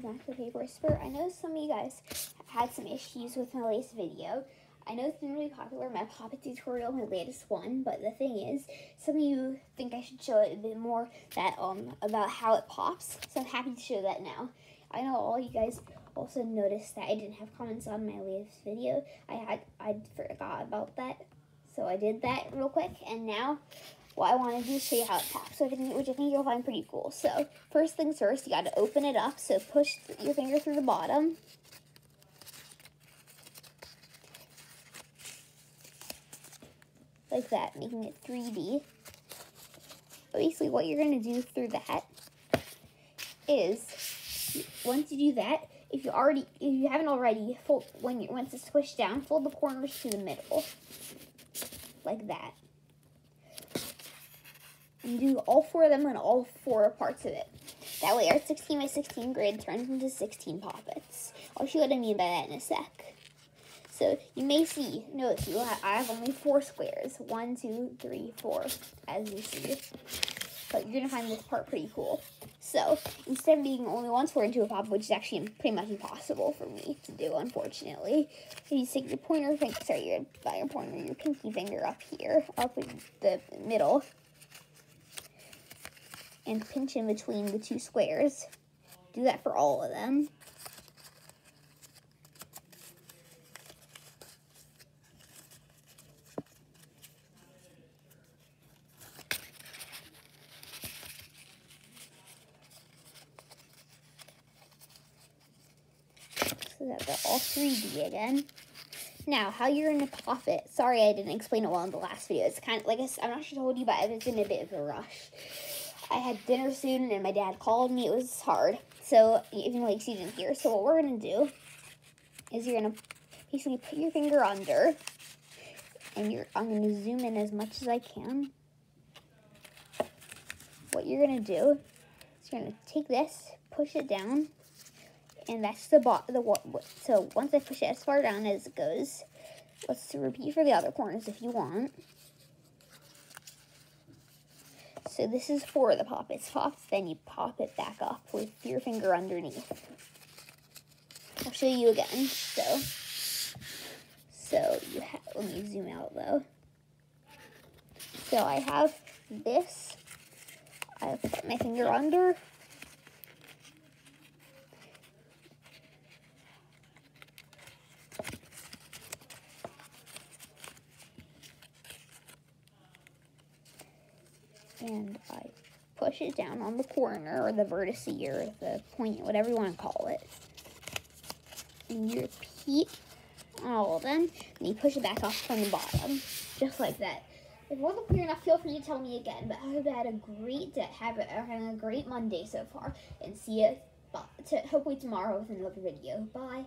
back to Paper Whisper. I know some of you guys had some issues with my latest video. I know it's been really popular, my Pop-It tutorial, my latest one, but the thing is, some of you think I should show it a bit more that um about how it pops, so I'm happy to show that now. I know all you guys also noticed that I didn't have comments on my latest video. I had I forgot about that, so I did that real quick, and now what I want to do is show you how it pops, which I, think, you'll find pretty cool. So first things first, you got to open it up. So push your finger through the bottom. Like that, making it 3D. Basically what you're going to do through that is, once you do that, if you already, if you haven't already, fold, when you once it's squished down, fold the corners to the middle, like that and do all four of them on all four parts of it. That way our 16 by 16 grid turns into 16 Pop-Its. I'll show you what I mean by that in a sec. So you may see, notice you have, I have only four squares. One, two, three, four, as you see. But you're gonna find this part pretty cool. So instead of being only one square into a pop, which is actually pretty much impossible for me to do, unfortunately, if you stick your pointer finger, sorry, your, your pointer, your pinky finger up here, up in the middle, and pinch in between the two squares. Do that for all of them. So that they're all 3D again. Now, how you're going to pop it. Sorry I didn't explain it well in the last video. It's kind of, like I, I'm not sure I told you, but I was in a bit of a rush. I had dinner soon and my dad called me. It was hard. So even like you didn't. So what we're gonna do is you're gonna basically put your finger under and you're I'm gonna zoom in as much as I can. What you're gonna do is you're gonna take this, push it down, and that's the bot the so once I push it as far down as it goes, let's repeat for the other corners if you want. So this is for the pop. It's popped, then you pop it back up with your finger underneath. I'll show you again. So, so you have, let me zoom out though. So I have this. I put my finger under. And I push it down on the corner or the vertex or the point, whatever you want to call it. And you repeat all oh, of them, and you push it back off from the bottom, just like that. If it wasn't clear enough, feel free to tell me again. But I hope you had a great day, have having a great Monday so far, and see you hopefully tomorrow with another video. Bye.